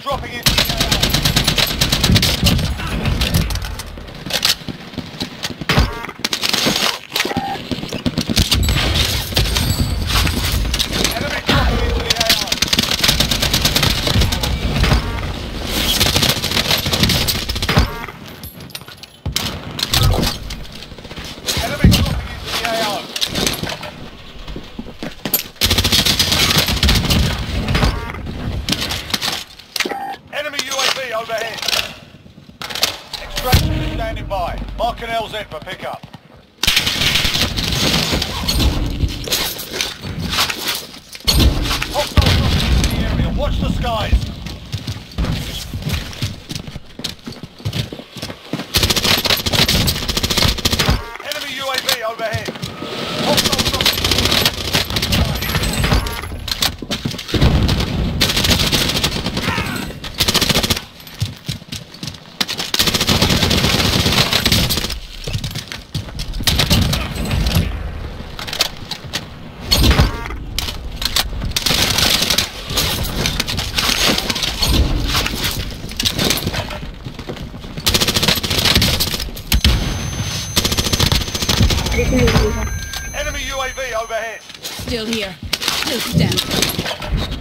dropping it. overhead. Extraction is standing by. Mark an LZ for pickup. Hostiles in the area. Watch the skies. Enemy UAV overhead. Still here. Still stand.